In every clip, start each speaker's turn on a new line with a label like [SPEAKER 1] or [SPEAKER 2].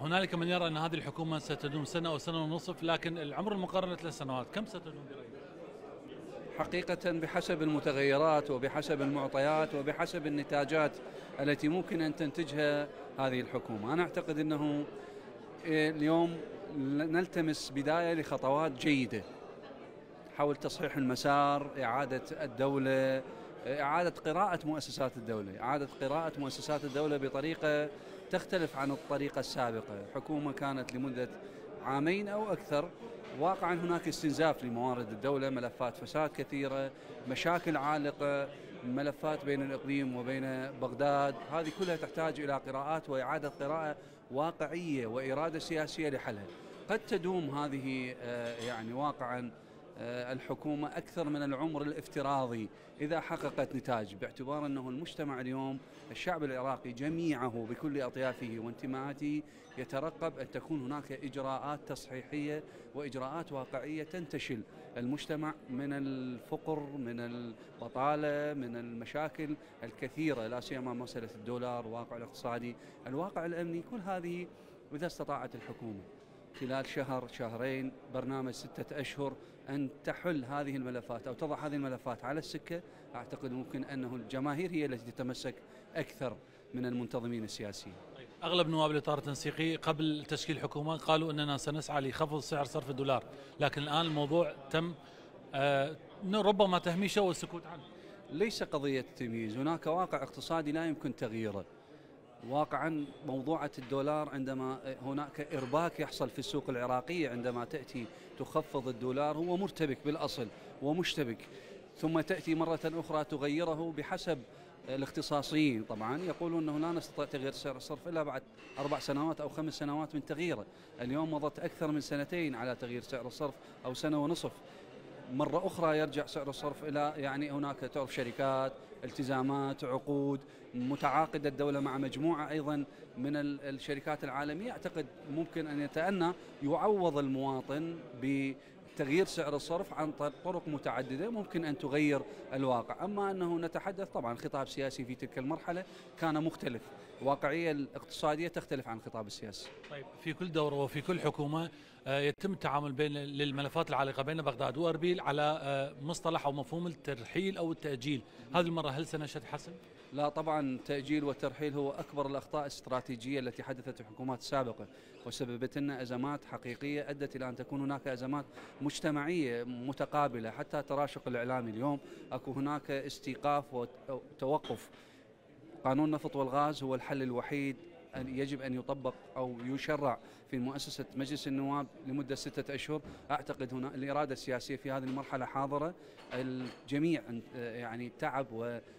[SPEAKER 1] هنالك من يرى أن هذه الحكومة ستدوم سنة أو سنة ونصف لكن العمر المقرر ثلاث سنوات كم ستدوم برأيك؟
[SPEAKER 2] حقيقة بحسب المتغيرات وبحسب المعطيات وبحسب النتاجات التي ممكن أن تنتجها هذه الحكومة أنا أعتقد أنه اليوم نلتمس بداية لخطوات جيدة حول تصحيح المسار إعادة الدولة إعادة قراءة مؤسسات الدولة إعادة قراءة مؤسسات الدولة بطريقة تختلف عن الطريقة السابقة. حكومة كانت لمدة عامين أو أكثر. واقعا هناك استنزاف لموارد الدولة ملفات فساد كثيرة مشاكل عالقة ملفات بين الإقليم وبين بغداد. هذه كلها تحتاج إلى قراءات وإعادة قراءة واقعية وإرادة سياسية لحلها. قد تدوم هذه آه، يعني واقعا الحكومة أكثر من العمر الافتراضي. إذا حققت نتاج باعتبار أنه المجتمع اليوم الشعب العراقي جميعه بكل أطيافه وانتماءاته يترقب أن تكون هناك إجراءات تصحيحية وإجراءات واقعية تنتشل. المجتمع من الفقر من البطالة من المشاكل الكثيرة لا سيما مسألة الدولار الواقع الاقتصادي. الواقع الأمني كل هذه إذا استطاعت الحكومة. خلال شهر شهرين برنامج ستة أشهر أن تحل هذه الملفات أو تضع هذه الملفات على السكة. أعتقد ممكن أنه الجماهير هي التي تتمسك أكثر من المنتظمين السياسيين.
[SPEAKER 1] طيب، أغلب نواب الإطار التنسيقي قبل تشكيل الحكومة قالوا أننا سنسعى لخفض سعر صرف الدولار لكن الآن الموضوع تم آه ربما تهميشه والسكوت عنه.
[SPEAKER 2] ليس قضية تمييز. هناك واقع اقتصادي لا يمكن تغييره. واقعا موضوعة الدولار عندما هناك إرباك يحصل في السوق العراقية عندما تأتي تخفض الدولار هو مرتبك بالأصل ومشتبك ثم تأتي مرة أخرى تغيره بحسب الاختصاصيين طبعا يقولون إنه لا نستطيع تغيير سعر الصرف إلا بعد أربع سنوات أو خمس سنوات من تغييره، اليوم مضت أكثر من سنتين على تغيير سعر الصرف أو سنة ونصف. مرة أخرى يرجع سعر الصرف إلى يعني هناك تعرف شركات التزامات عقود متعاقدة الدولة مع مجموعة أيضا من الشركات العالمية. أعتقد ممكن أن يتأنى يعوض المواطن بتغيير سعر الصرف عن طرق متعددة ممكن أن تغير الواقع. أما أنه نتحدث طبعا خطاب سياسي في تلك المرحلة كان مختلف. الواقعية الاقتصادية تختلف عن الخطاب السياسي
[SPEAKER 1] طيب في كل دورة وفي كل حكومة آه، يتم التعامل بين للملفات العالقة بين بغداد وأربيل على آه، مصطلح أو مفهوم الترحيل أو التأجيل. هذه المرة هل سنشهد حسم؟
[SPEAKER 2] لا طبعا التأجيل والترحيل هو أكبر الأخطاء الاستراتيجية التي حدثت في الحكومات السابقة وسببت لنا أزمات حقيقية أدت إلى أن تكون هناك أزمات مجتمعية متقابلة. حتى تراشق الإعلامي اليوم أكو هناك استيقاف وتوقف قانون النفط والغاز هو الحل الوحيد أن يجب أن يطبق أو يشرع في مؤسسة مجلس النواب لمدة ستة أشهر. أعتقد هنا الإرادة السياسية في هذه المرحلة حاضرة. الجميع يعني تعب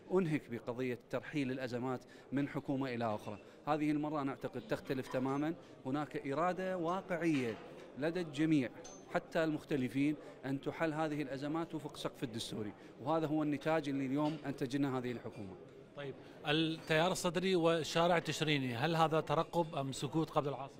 [SPEAKER 2] وأنهك بقضية ترحيل الأزمات من حكومة إلى أخرى. هذه المرة أنا أعتقد تختلف تماما. هناك إرادة واقعية لدى الجميع حتى المختلفين أن تحل هذه الأزمات وفق سقف الدستوري. وهذا هو النتاج اللي اليوم أنتجنا هذه الحكومة.
[SPEAKER 1] طيب التيار الصدري والشارع التشريني هل هذا ترقب أم سكوت قبل العاصفه؟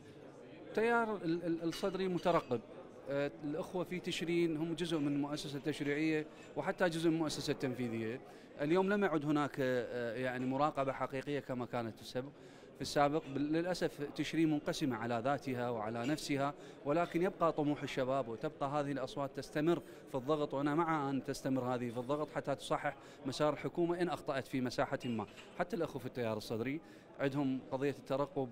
[SPEAKER 2] التيار الصدري مترقب. آه، الأخوة في تشرين هم جزء من المؤسسة التشريعية وحتى جزء من المؤسسة التنفيذية. اليوم لم يعد هناك آه، يعني مراقبة حقيقية كما كانت في السابق السابق للأسف تشرين منقسمة على ذاتها وعلى نفسها ولكن يبقى طموح الشباب وتبقى هذه الأصوات تستمر في الضغط. وأنا مع أن تستمر هذه في الضغط حتى تصحح مسار الحكومة إن أخطأت في مساحة ما. حتى الأخوة في التيار الصدري عندهم قضية الترقب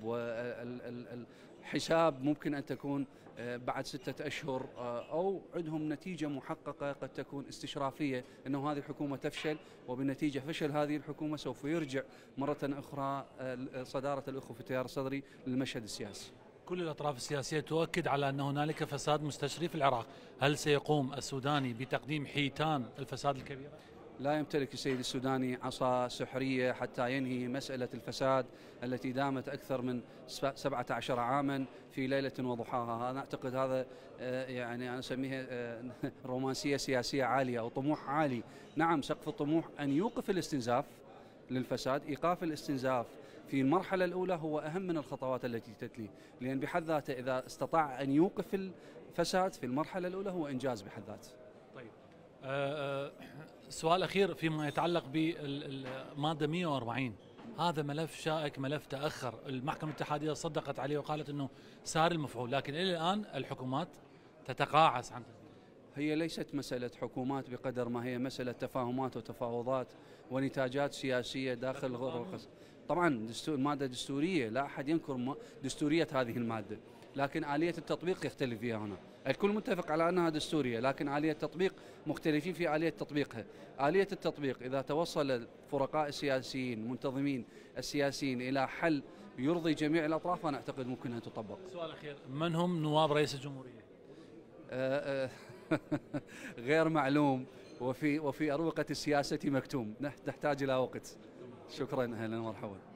[SPEAKER 2] والحساب ممكن أن تكون آه، بعد ستة أشهر آه، أو عندهم نتيجة محققة قد تكون استشرافية أنه هذه الحكومة تفشل وبالنتيجة فشل هذه الحكومة سوف يرجع مرة أخرى آه، صدارة الأخوة في التيار الصدري للمشهد السياسي
[SPEAKER 1] كل الأطراف السياسية تؤكد على أن هنالك فساد مستشري في العراق هل سيقوم السوداني بتقديم حيتان الفساد الكبيرة؟
[SPEAKER 2] لا يمتلك السيد السوداني عصا سحرية حتى ينهي مسألة الفساد التي دامت أكثر من 17 عاما في ليلة وضحاها. أنا أعتقد هذا آه، يعني أنا أسميها آه، رومانسية سياسية عالية أو طموح عالي. نعم سقف الطموح أن يوقف الاستنزاف للفساد. إيقاف الاستنزاف في المرحلة الأولى هو أهم من الخطوات التي تتلي لأن بحد ذاته إذا استطاع أن يوقف الفساد في المرحلة الأولى هو إنجاز بحد ذاته.
[SPEAKER 1] طيب. آه، سؤال أخير فيما يتعلق بالمادة 140 هذا ملف شائك ملف تأخر. المحكمة الاتحادية صدقت عليه وقالت إنه سار المفعول لكن إلى الآن الحكومات تتقاعس عن
[SPEAKER 2] هي ليست مسألة حكومات بقدر ما هي مسألة تفاهمات وتفاوضات ونتاجات سياسية داخل غرفة طبعا دستور مادة دستورية لا أحد ينكر دستورية هذه المادة لكن آلية التطبيق يختلف فيها هنا. الكل متفق على أنها دستورية لكن آلية التطبيق مختلفين في آلية تطبيقها. آلية التطبيق إذا توصل الفرقاء السياسيين المنتظمين السياسيين إلى حل يرضي جميع الأطراف أنا أعتقد ممكن أن تطبق.
[SPEAKER 1] سؤال أخير من هم نواب رئيس الجمهورية؟
[SPEAKER 2] آه، آه، غير معلوم وفي وفي أروقة السياسة مكتوم. تحتاج إلى وقت. شكرا أهلا ومرحبا.